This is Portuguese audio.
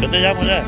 Cadê a mulher?